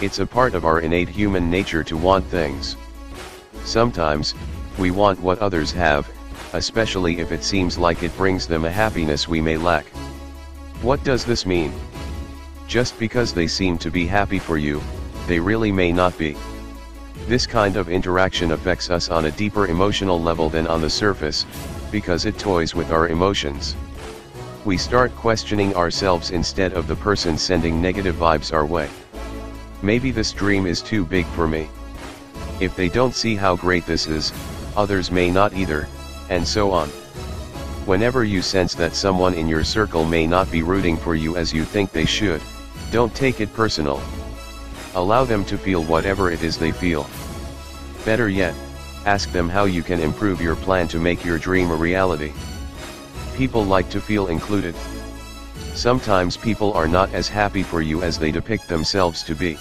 It's a part of our innate human nature to want things. Sometimes, we want what others have, especially if it seems like it brings them a happiness we may lack. What does this mean? Just because they seem to be happy for you, they really may not be. This kind of interaction affects us on a deeper emotional level than on the surface, because it toys with our emotions. We start questioning ourselves instead of the person sending negative vibes our way. Maybe this dream is too big for me. If they don't see how great this is, others may not either, and so on. Whenever you sense that someone in your circle may not be rooting for you as you think they should, don't take it personal. Allow them to feel whatever it is they feel. Better yet, ask them how you can improve your plan to make your dream a reality. People like to feel included. Sometimes people are not as happy for you as they depict themselves to be.